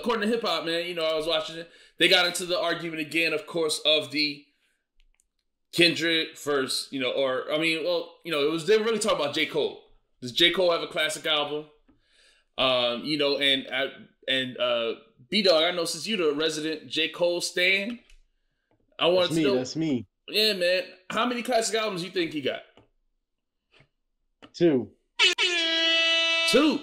according to hip hop, man, you know, I was watching it. They got into the argument again, of course, of the Kendrick first, you know, or I mean, well, you know, it was they were really talking about J. Cole. Does J. Cole have a classic album? Um, you know, and and uh B Dawg, I know since you're the resident J. Cole stan, I want to know. That's me. Yeah, man. How many classic albums you think he got? Two. Two.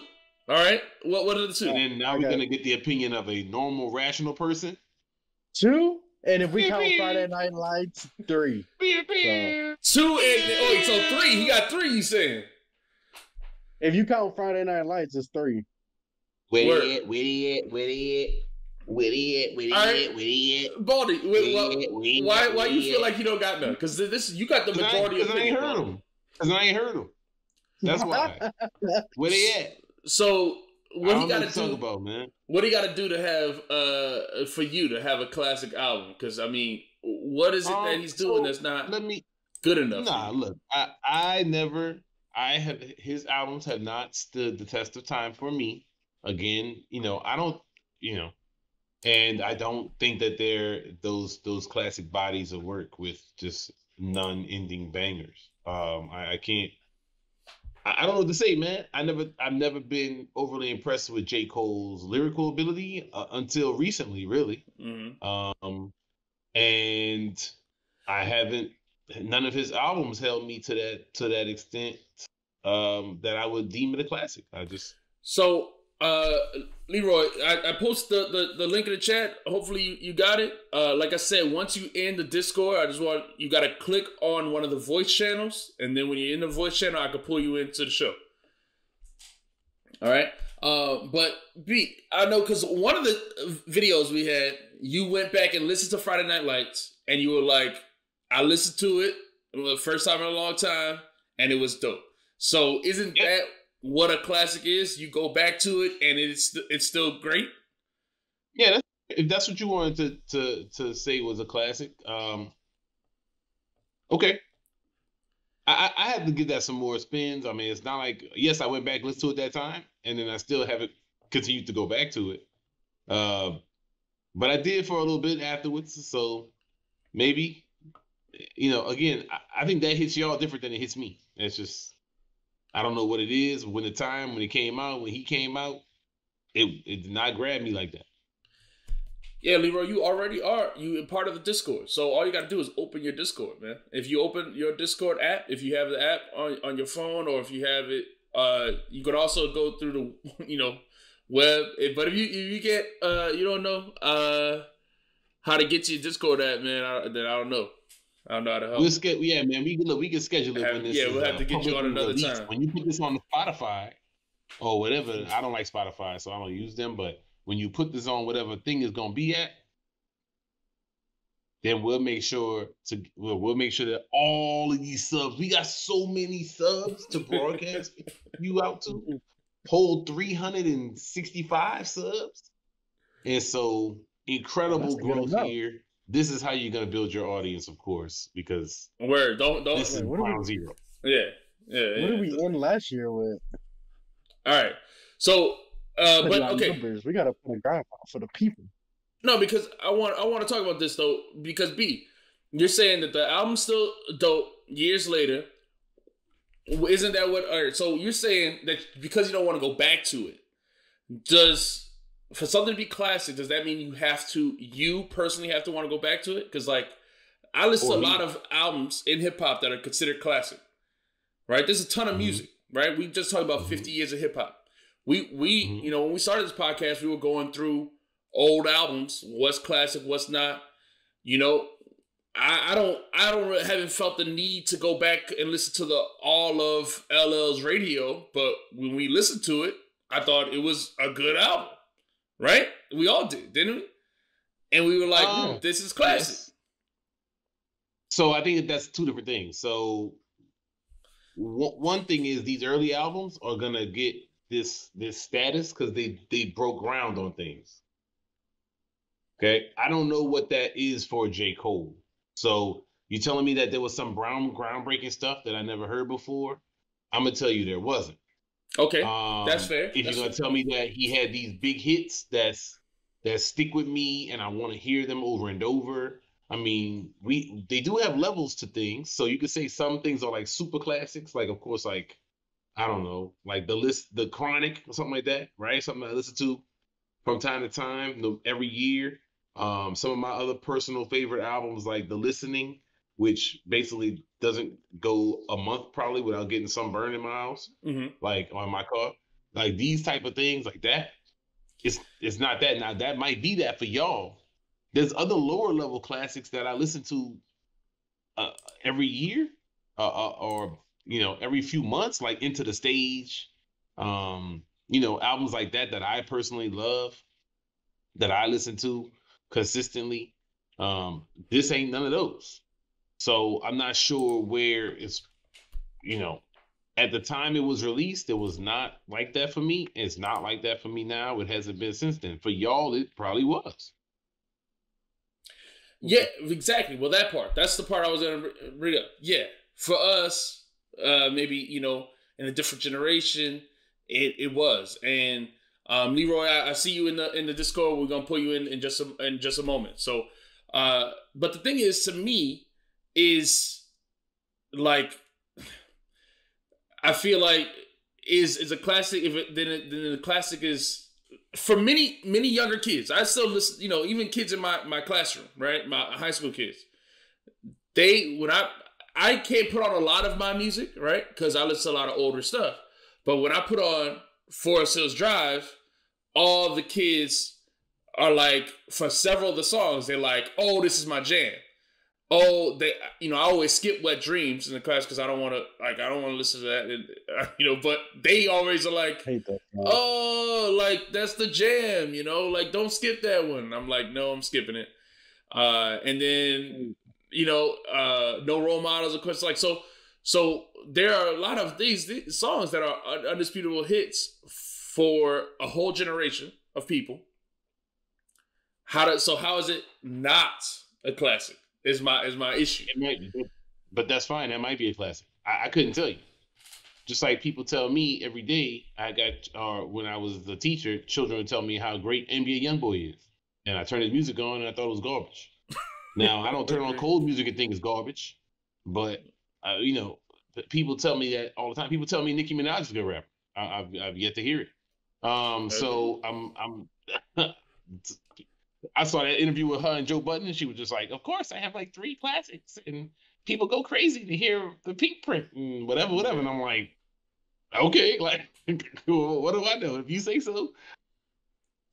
All right. What what are the two? And then now I we're gonna get the opinion of a normal, rational person. Two. And if we count Friday Night Lights, three. So, Two and oh, wait, so three. He got three. You saying? if you count Friday Night Lights, it's three. Where Word. they at? Where they at? Where they at? Where they at? Where they at? Where they at? Baldy, Where wh- they wh- at? Where they why why Where you feel at? like you don't got none? Because this you got the Cause I, majority ain't- of cause I ain't heard Baldy. them. Cause I ain't heard them. That's why. Where they at? So what he got to do? about, man. What he got to do to have uh for you to have a classic album? Because I mean, what is it that Um, he's doing so, that's not Let me. good enough? Nah, look. I I never. I have his albums have not stood the test of time for me. Again, you know, I don't. You know, and I don't think that they're those those classic bodies of work with just non-ending bangers. Um, I, I can't. I, don't know what to say, man. I never, I've never been overly impressed with J. Cole's lyrical ability uh, until recently, really. Mhm. Um, and I haven't. None of his albums held me to that to that extent. Um, that I would deem it a classic. I just So, uh, Leroy, I, I post the, the, the link in the chat. Hopefully you, you got it. Uh, like I said, once you end the Discord, I just want you got to click on one of the voice channels, and then when you're in the voice channel, I can pull you into the show. All right. Uh, but B, I know because one of the videos we had, you went back and listened to Friday Night Lights, and you were like, "I listened to it it the first time in a long time, and it was dope." So, isn't Yeah. that what a classic is? You go back to it, and it's it's still great. yeah. That's, if that's what you wanted to to to say was a classic, um, okay. I, I have to give that some more spins. I mean, it's not like yes, I went back listened to it that time, and then I still haven't continued to go back to it. Uh, but I did for a little bit afterwards, so maybe you know. Again, I, I think that hits y'all different than it hits me. It's just I don't know what it is. When the time when it came out, when he came out, it it did not grab me like that. Yeah, Leroy, you already are you part of the Discord. So all you got to do is open your Discord, man. If you open your Discord app, if you have the app on, on your phone, or if you have it, uh, you could also go through the you know web. But if you if you get uh you don't know uh how to get to your Discord app, man, I, then I don't know. I don't know how to help. We'll ske- yeah, man. We can look. We can schedule it Have- when this. yeah, is, we'll have uh, to get you on another released. time. When you put this on Spotify or whatever, I don't like Spotify, so I don't use them. But when you put this on whatever thing is gonna be at, then we'll make sure to we'll, we'll make sure that all of these subs. We got so many subs to broadcast you out to. Whole three hundred and sixty-five subs, and so incredible That's growth enough. here. This is how you're gonna build your audience, of course, because where don't don't. this is what do we- ground zero. Yeah, yeah. What yeah. did we end last year with? All right. So, uh, but okay. numbers. We gotta put a graph out for the people. No, because I want I want to talk about this though. Because B, you're saying that the album's still dope years later. Isn't that what? All right, so you're saying that because you don't want to go back to it, does for something to be classic, does that mean you have to you personally have to want to go back to it? Because like I listen to a lot of albums in hip hop that are considered classic. Right? There's a ton of Mhm. music. Right? We just talked about Mhm. 50 years of hip hop. We we Mhm. you know when we started this podcast, we were going through old albums, what's classic, what's not. You know, I, I don't I don't really- haven't felt the need to go back and listen to the all of LL's radio, but when we listened to it, I thought it was a good album. Right? We all did, didn't we? And we were like, Um, this is classic. Yes. So I think that's two different things. So one one thing is these early albums are gonna get this this status because they they broke ground on things. Okay, I don't know what that is for J Cole. So you telling me that there was some brown groundbreaking stuff that I never heard before? I'm gonna tell you there wasn't. Okay. Um, That's fair. If That's you're gonna tell me that he had these big hits, that's that stick with me and I want to hear them over and over. I mean, we they do have levels to things. So you could say some things are like super classics, like of course, like I don't know, like the list, the chronic or something like that, right? Something I listen to from time to time, every year. Um, some of my other personal favorite albums, like The Listening, which basically doesn't go a month probably without getting some burn in my house, mm-hmm. like on my car. Like these type of things like that. It's it's not that. Now that might be that for y'all. There's other lower level classics that I listen to uh, every year, uh, uh, or you know, every few months, like Enta da Stage, um, you know, albums like that that I personally love, that I listen to consistently. Um, this ain't none of those. So I'm not sure where it's, you know, at the time it was released, it was not like that for me. It's not like that for me now. It hasn't been since then. For y'all, it probably was. Yeah, exactly. Well, that part. That's the part I was gonna bring up. Yeah, for us, uh, maybe you know, in a different generation, it it was. And um, Leroy, I, I see you in the in the Discord. We're gonna put you in in just a, in just a moment. So, uh, but the thing is, to me, is like I feel like is is a classic. If it, then it, then the classic is for many many younger kids. I still listen. You know, even kids in my my classroom, right? My high school kids. They when I I can't put on a lot of my music, right? Because I listen to a lot of older stuff. But when I put on Forest Hills Drive, all the kids are like, for several of the songs, they're like, "Oh, this is my jam." Oh they you know i always skip wet dreams in the class because i don't want to like i don't want to listen to that and, uh, you know but they always are like oh like that's the jam you know like don't skip that one. I'm like no i'm skipping it. Uh and then you know uh no role models of course like so so there are a lot of these, these songs that are undisputable hits for a whole generation of people. How to so how is it not a classic is my is my issue. It might be, but that's fine. That might be a classic. I, I couldn't tell you. Just like people tell me every day, I got uh, when I was the teacher, children would tell me how great NBA YoungBoy is, and I turned his music on and I thought it was garbage. now I don't turn on cold music and think it's garbage, but uh, you know, people tell me that all the time. People tell me Nicki Minaj is a good rapper. I, have I've yet to hear it. Um, so I'm I'm I saw that interview with her and Joe Budden, and she was just like, "Of course, I have like three classics, and people go crazy to hear the Pinkprint and whatever, whatever." And I'm like, "Okay, like, what do I know? If you say so."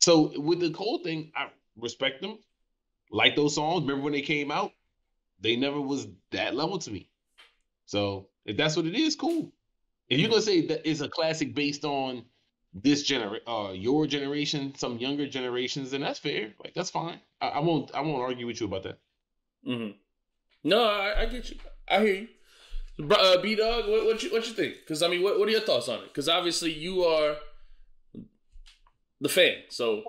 So with the Cole thing, I respect them, like those songs. Remember when they came out? They never was that level to me. So if that's what it is, cool. If you're gonna say that it's a classic based on this gener uh your generation, some younger generations, then that's fair. Like that's fine. I, I won't I won't argue with you about that. Mm-hmm. No, I, I, get you. I hear you. Uh, B Dawg, what, what you what you think? Because I mean, what what are your thoughts on it? Because obviously you are the fan. So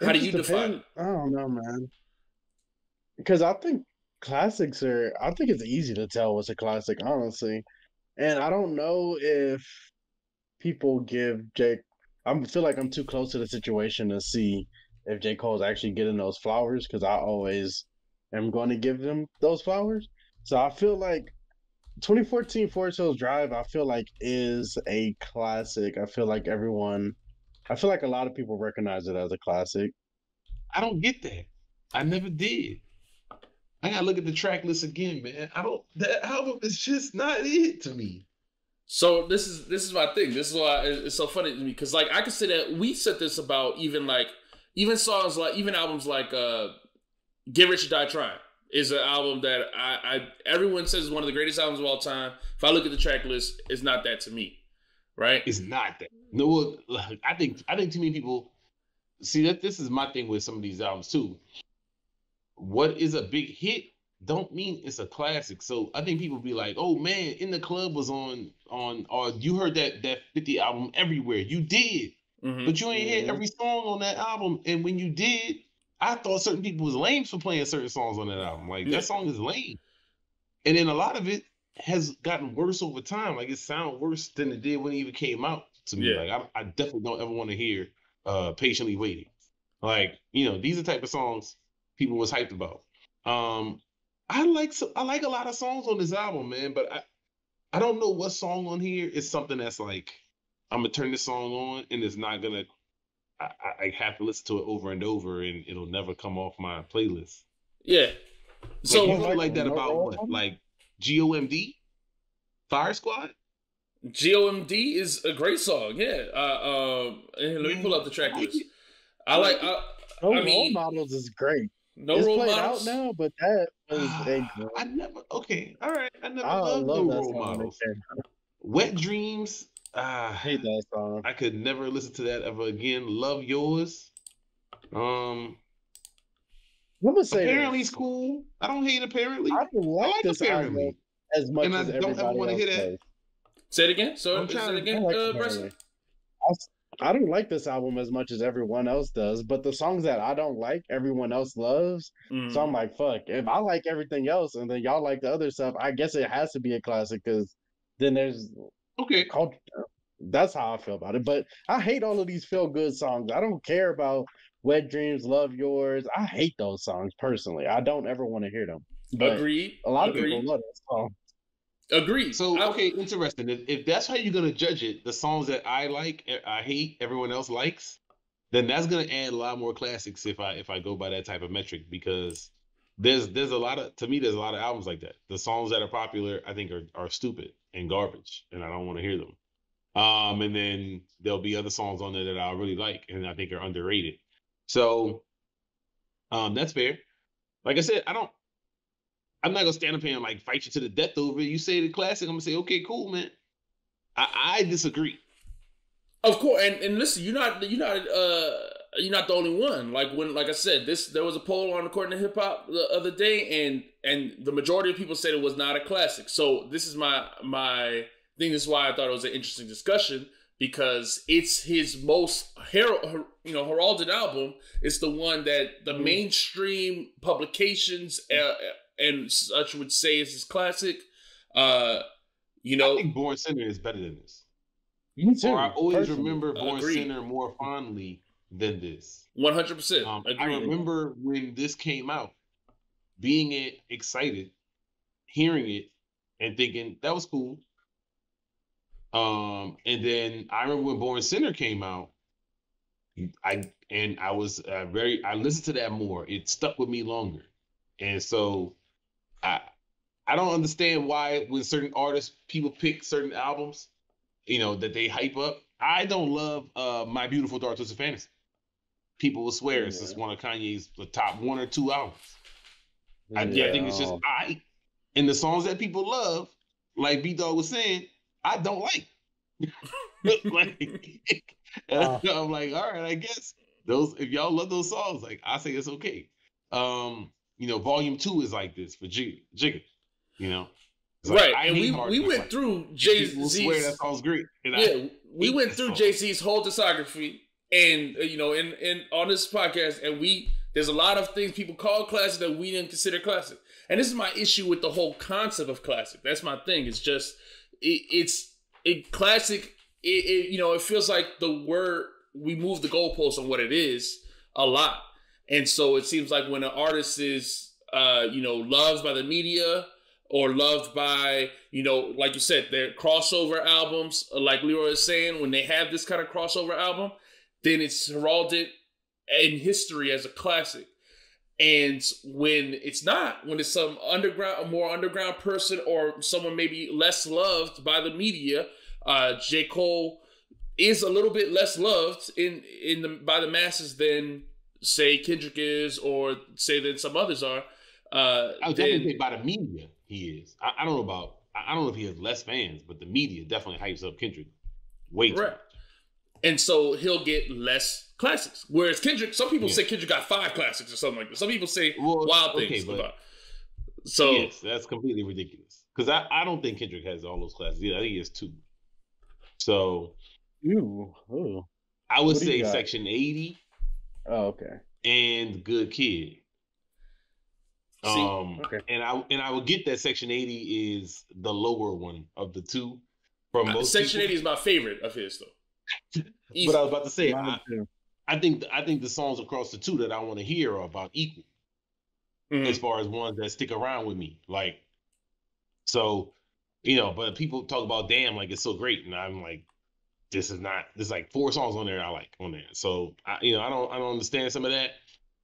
how do you define it? I don't know, man. Because I think classics are. I think it's easy to tell what's a classic, honestly. And I don't know if people give Jake. I feel like I'm too close to the situation to see if J. Cole's actually getting those flowers because I always am going to give them those flowers. So I feel like 2014 Forest Hills Drive, I feel like is a classic. I feel like everyone, I feel like a lot of people recognize it as a classic. I don't get that. I never did. I gotta look at the track list again, man. I don't. That album is just not it to me. So this is this is my thing. This is why it's so funny to me because like I can say that we said this about even like even songs like even albums like uh Get Rich or Die Trying is an album that I, I everyone says is one of the greatest albums of all time. If I look at the track list, it's not that to me, right? It's not that. No, I think I think too many people see that this is my thing with some of these albums too. What is a big hit don't mean it's a classic. So I think people be like, "Oh man, in the club was on on or you heard that that 50 album everywhere." You did. Mm-hmm. But you ain't mm-hmm. every song on that album and when you did, I thought certain people was lame for playing certain songs on that album. Like yeah. that song is lame. And then a lot of it has gotten worse over time. Like it sounds worse than it did when it even came out to me. Yeah. Like I, I definitely don't ever want to hear uh patiently waiting. Like, you know, these are the type of songs people was hyped about. Um, I like so I like a lot of songs on this album, man, but I I don't know what song on here is something that's like I'm gonna turn this song on and it's not gonna I, I have to listen to it over and over and it'll never come off my playlist. Yeah. So like, you really like that about what? Like GOMD? Fire Squad? GOMD is a great song. Yeah. Uh, um, let me pull up the track list. I like. I, no I mean, role models is great. No it's role played models. out now, but that was a I never. Okay, all right. I never I loved love no role models. Wet Dreams. I Ah, hate that song. I could never listen to that ever again. Love Yours. Um, I'm gonna say apparently this. it's cool. I don't hate apparently. I don't like, like this apparently. album as much And I don't ever wanna else hear that. Say it again. So I'm say trying it to- I again, like uh, Apparently. Bryson. I s- I don't like this album as much as everyone else does, but the songs that I don't like, everyone else loves. Mm. So I'm like, fuck. If I like everything else and then y'all like the other stuff, I guess it has to be a classic because then there's Okay. culture. That's how I feel about it. But I hate all of these feel good songs. I don't care about Wet Dreams, Love Yours. I hate those songs personally. I don't ever want to hear them. But Agreed. a lot of Agreed. people love that song. Agreed. So okay, interesting. If, if that's how you're gonna judge it, the songs that I like, eh, I hate, everyone else likes, then that's gonna add a lot more classics if I if I go by that type of metric because there's there's a lot of to me there's a lot of albums like that. The songs that are popular I think are are stupid and garbage, and I don't want to hear them. Um, and then there'll be other songs on there that I really like and I think are underrated. So, um, that's fair. Like I said, I don't. I'm not gonna stand up here and like fight you to the death over it. You say the classic, I'm gonna say, okay, cool, man. I, I disagree. Of course, and, and listen, you're not you're not uh you're not the only one. Like when like I said, this there was a poll on according to hip hop the other day, and and the majority of people said it was not a classic. So this is my my thing. This is why I thought it was an interesting discussion because it's his most hero, her- you know heralded album. It's the one that the Mhm. mainstream publications uh, and such would say is his classic. Uh, you I know, think Born Sinner is better than this. Me too. or I always personally. remember Born Agreed. Sinner more fondly than this. one hundred percent. Um, I remember when this came out, being it excited, hearing it, and thinking that was cool. Um, and then I remember when Born Sinner came out, I and I was uh, very I listened to that more. It stuck with me longer, and so I I don't understand why when certain artists people pick certain albums, you know that they hype up. I don't love uh My Beautiful Dark Twisted Fantasy. People will swear it's just one of Kanye's the top one or two albums. I, I think it's just I and the songs that people love, like B Dawg was saying, I don't like. like Uh. I'm like, all right, I guess those if y'all love those songs, like I say it's okay. Um, you know, volume two is like this for Jigga. Jigga you know. Like, right, I and we we went like, through Jay Jay swear that song's great. And I, yeah, we went through. Jay Z's whole discography, and uh, you know, in in on this podcast, and we there's a lot of things people call classic that we didn't consider classic, and this is my issue with the whole concept of classic. That's my thing. It's just it, it's it classic. It, it you know it feels like the word we move the goalposts on what it is a lot, and so it seems like when an artist is uh you know loved by the media or loved by, you know, like you said, their crossover albums, uh, like Leroy is saying, when they have this kind of crossover album, then it's heralded in history as a classic. And when it's not, when it's some underground, more underground person or someone maybe less loved by the media, uh, J. Cole is a little bit less loved in in the by the masses than say Kendrick is or say that some others are. Uh, I would definitely say by the media he is. I, I don't know about. I I don't know if he has less fans, but the media definitely hypes up Kendrick way too. Right. much. And so he'll get less classics. Whereas Kendrick, some people Yeah. say Kendrick got five classics or something like that. Some people say Well, wild okay, things but- about. So yes, that's completely ridiculous. Because I, I don't think Kendrick has all those classes. Yeah, I think he has two. So Ooh, ooh. I would What do you say? Section 80 Oh, okay. and Good Kid. See, um okay. and I and I would get that Section 80 is the lower one of the two from uh, most Section people. 80 is my favorite of his though. But I was about to say, I. I think I think the songs across the two that I want to hear are about equal Mhm. as far as ones that stick around with me. Like, so, you know, but people talk about damn like it's so great, and I'm like, this is not. There's like four songs on there I like on there. So I, you know, I don't I don't understand some of that.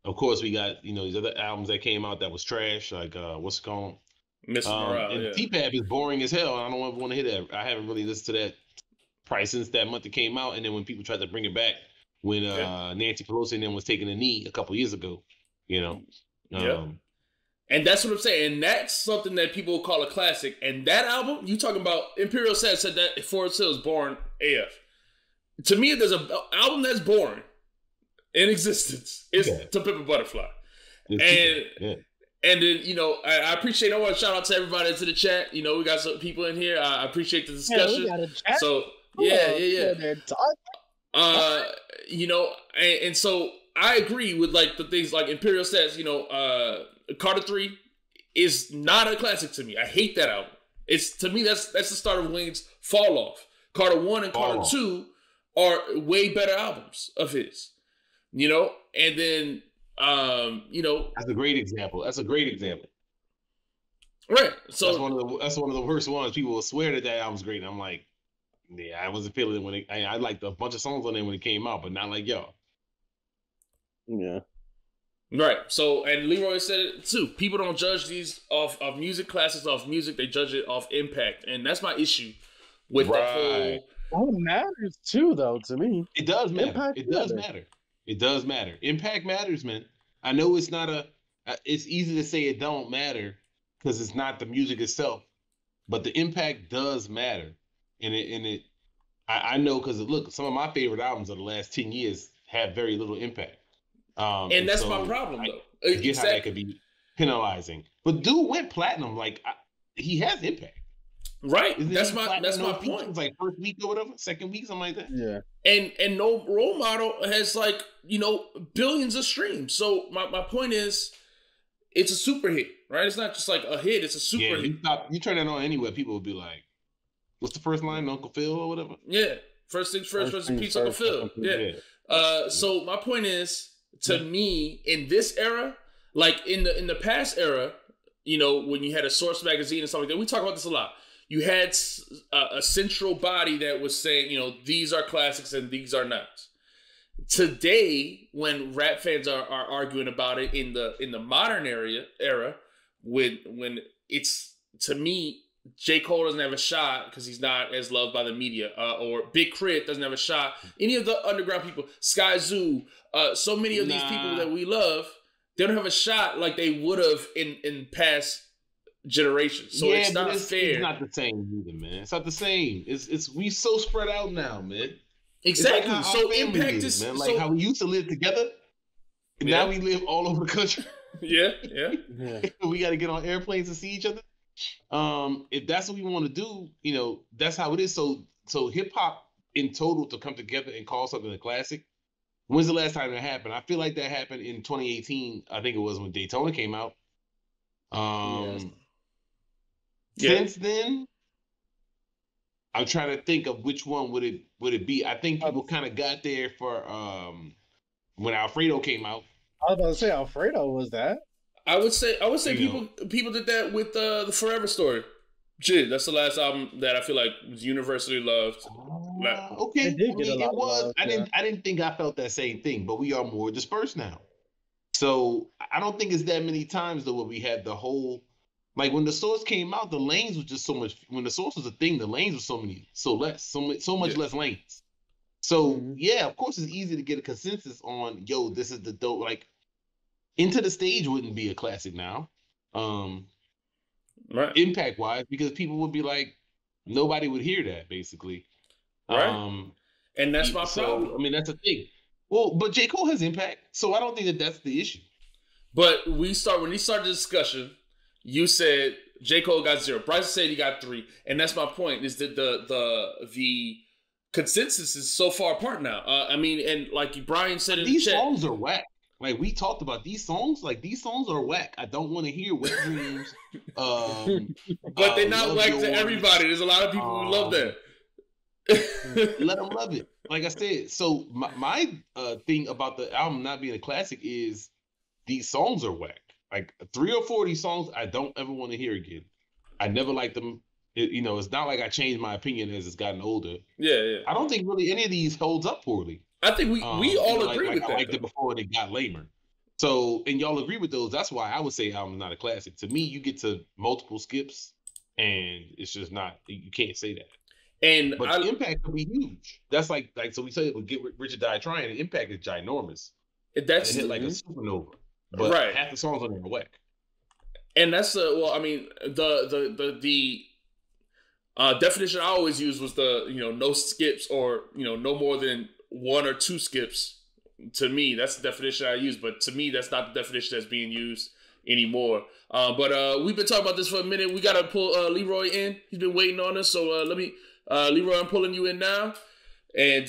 Of course, we got you know these other albums that came out that was trash, like uh, what's it called? Mr. Um, Morale, and yeah. T-Pab is boring as hell. I don't ever want to hear that. I haven't really listened to that price since that month it came out, and then when people tried to bring it back when uh, Yeah. Nancy Pelosi and then was taking a knee a couple years ago, you know. Yeah. And that's what I'm saying. And that's something that people will call a classic. And that album, you talking about Imperial Sad said that Forest Hill is boring AF. To me, there's an album that's boring in existence. It's Okay. To Pimp a Butterfly. it's And- yeah. And then, you know, I, I appreciate, I want to shout out to everybody into the chat. You know, we got some people in here. I, I appreciate the Yeah, discussion. we got a chat. so, Come yeah, on, yeah, yeah. come on, man. Talk. Uh, you know, and, and so I agree with like the things like Imperial says. You know, uh, Carter Three is not a classic to me. I hate that album. It's to me that's that's the start of Wayne's fall off. Carter One and Fall Carter off. Two are way better albums of his. You know, and then um, you know, That's a great example. That's a great example. right. So that's So one of the that's one of the worst ones. People will swear that that album's great. And I'm like, yeah, I wasn't feeling it when it. I, I liked a bunch of songs on there when it came out, but not like y'all. Yeah. Right. So, and Leroy said it too. People don't judge these off of music classes off music. They judge it off impact, and that's my issue with the Right. whole. That matters too, though, to me. It does matter. Impact it does matters. matter. It does matter. Impact matters, man. I know it's not a. uh, It's easy to say it don't matter because it's not the music itself, but the impact does matter, and it and it. I, I know because look, some of my favorite albums of the last ten years have very little impact. Um, And that's so my problem, I- though. I get how that could be penalizing, but dude went platinum. Like I, he has impact. Right. Isn't That's my platinum that's no my features, point. Like first week or whatever, second week, something like that. Yeah. And and no role model has like you know billions of streams. So my my point is, it's a super hit, right? It's not just like a hit. It's a super yeah, hit. you stop. You turn that on anywhere, people will be like, "What's the first line, Uncle Phil or whatever?" Yeah. First things first. First First things pizza Uncle Phil. Uncle Yeah. Uh, so my point is, to me, in this era, like in the in the past era, you know, when you had a Source magazine and stuff like that, we talk about this a lot. You had a central body that was saying, you know, these are classics and these are not. Today, when rap fans are, are arguing about it in the in the modern area era, when when it's to me, J. Cole doesn't have a shot because he's not as loved by the media, uh, or Big K.R.I.T. doesn't have a shot. Any of the underground people, Skyzoo, uh, so many of these people that we love, they don't have a shot like they would have in in past generations. So it's but not fair. It's not the same either, man. It's not the same. It's it's we so spread out now, man. It's like exactly. so impact is, is man. Like so, how we used to live together. Yeah. Now we live all over the country. yeah, yeah. Yeah. we got to get on airplanes to see each other. Um, if that's what we want to do, you know, that's how it is. So, so hip hop in total to come together and call something a classic. When's the last time that happened? I feel like that happened in 2018. I think it was when Daytona came out. Um, Yeah. since then, I'm trying to think of which one would it would it be. I think people kind of got there for um when Alfredo came out. I was about to say Alfredo was that. I would say I would say You people people did that with uh, the Forever Story. Shit, that's the last album that I feel like was universally loved. Uh, okay, It did I get a mean, lot it was. love, I didn't. I didn't think I felt that same thing, but we are more dispersed now. So I don't think it's that many times though where we had the whole. Like when the source came out, the lanes was just so much. When the source was a thing, the lanes were so many, so less, so much, so much Yeah. less lanes. So Mhm. yeah, of course, it's easy to get a consensus on. Yo, this is the dope. Like, Enta da Stage wouldn't be a classic now. Um, Right. impact wise because people would be like nobody would hear that basically Right. um and that's my so problem. i mean that's a thing well but j cole has impact so i don't think that that's the issue But we start when we started the discussion, you said J. Cole got zero. Bryce said he got three. And that's my point, is that the the the consensus is so far apart now. Uh, I mean, and like Brian said in these the chat. songs are whack like we talked about these songs like these songs are whack i don't want to hear wet dreams um But they're not Love like to everybody. There's a lot of people who love Um, that. Let them love it. Like I said, so my, my uh, thing about the album not being a classic is these songs are whack. Like three or four of these songs, I don't ever want to hear again. I never liked them. It, you know, it's not like I changed my opinion as it's gotten older. Yeah, yeah. I don't think really any of these holds up poorly. I think we Um, we all like- agree like with I that. liked it before they got lamer. So, and y'all agree with those. That's why I would say album's not a classic. To me, you get to multiple skips, and it's just not. You can't say that. and But I, the impact will be huge. That's like like so we say with Get Rich or Die Trying. The impact is ginormous. that's It hit like a supernova. But Right. half the songs on there are whack. and that's uh well i mean the the the the uh definition i always use was the you know no skips or you know no more than one or two skips to me that's the definition i use but to me that's not the definition that's being used anymore. Uh but uh we've been talking about this for a minute. We gotta pull uh leroy in. He's been waiting on us. So uh let me uh leroy i'm pulling you in now. And